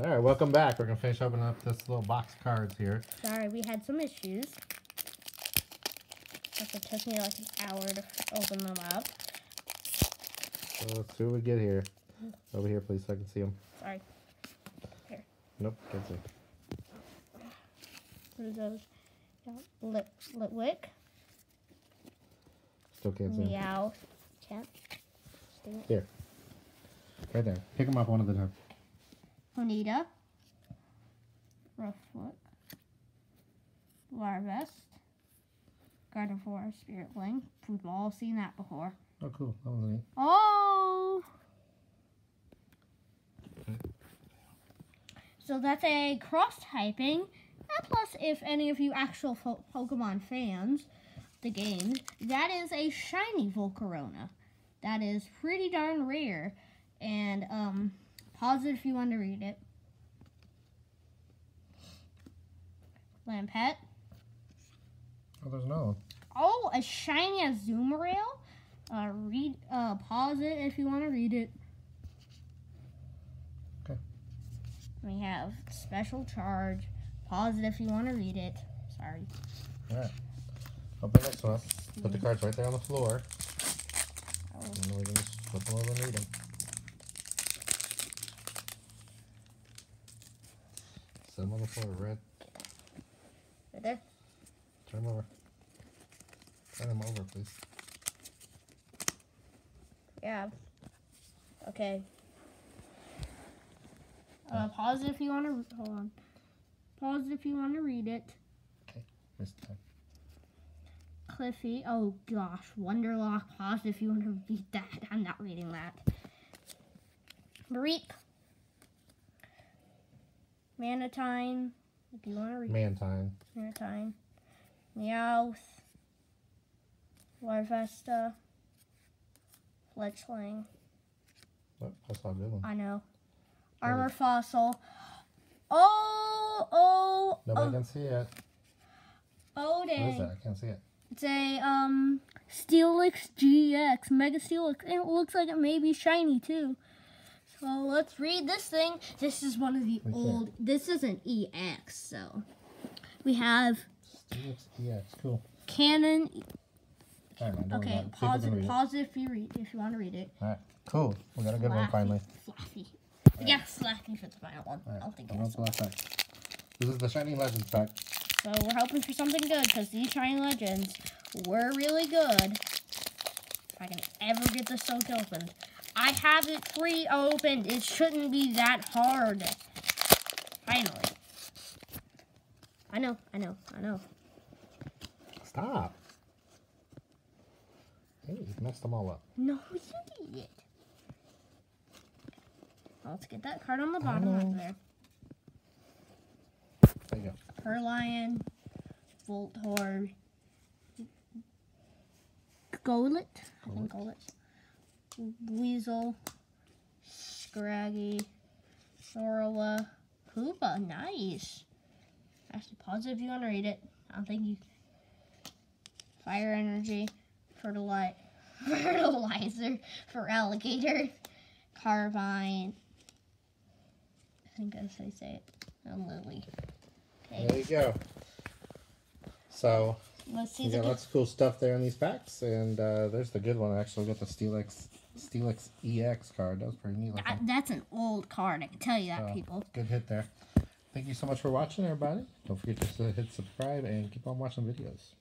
All right, welcome back. We're gonna finish opening up this little box of cards here. Sorry, we had some issues. It took me like an hour to open them up. So let's see what we get here. Over here, please, so I can see them. Sorry. Here. Nope, can't see. What are those? Lit Litwick. Still can't see. Meow. Can't. Here. Right there. Pick them up one at a time. Honita. Roughfoot. Larvest. Gardevoir Spirit Link. We've all seen that before. Oh, cool. That was neat. Oh! So that's a cross typing. And plus, if any of you actual Pokemon fans, the game, that is a shiny Volcarona. That is pretty darn rare. And, um, pause it if you want to read it. Lampent. Oh, there's another one. Oh, a shiny Azumarill. Uh, read, uh, pause it if you want to read it. Okay. We have special charge. Pause it if you want to read it. Sorry. All right. Open this one. Put the cards right there on the floor. Oh, And then we can just flip them over and read them. Them on the floor, red. right there. Turn them over. Turn them over, please. Yeah. Okay. Uh, pause it if you want to. Hold on. Pause it if you want to read it. Okay, this time. Cliffy. Oh gosh, Wonderlock. Pause if you want to read that. I'm not reading that. Reap. Manatine. If you want to read Mantine. Manatine. Meowth. Larvesta. Fletchling. Oh, I saw a good one. I know. Armor Fossil. Oh, oh, Nobody oh, can see it. oh, dang. What is that? I can't see it. It's a um Steelix GX, Mega Steelix, and it looks like it may be shiny too. So let's read this thing. This is one of the old. This is an EX, so we have EX. Cool. Canon. Mind. Okay, about it. People pause it. Pause it if you read if you want to read it. All right. Cool. We got a good one finally. Slappy. Yeah, Slappy for the final one. Right. I'll think open it up the last pack. This is the Shiny Legends pack. So we're hoping for something good because these shiny legends were really good. If I can ever get this soaked open. I have it pre-opened. It shouldn't be that hard. Finally. I know, I know, I know. Stop. Hey, you messed them all up. No, you did it. Let's get that card on the bottom right there. There you go. Perlion, Voltorb, Golett, I think Golett, Weasel, Scraggy, Sorla, Hoopa, nice. Actually, pause it if you want to read it. I don't think you. Fire Energy, Fertili- Fertilizer for Alligator, Carbine. I think that's how you say it. And Lily. Okay. There you go. So, Let's see you the got lots of cool stuff there in these packs. And uh, there's the good one. I actually got the Steelix, Steelix EX card. That was pretty neat. That, that's an old card. I can tell you that, So, people. Good hit there. Thank you so much for watching, everybody. Don't forget to hit subscribe and keep on watching videos.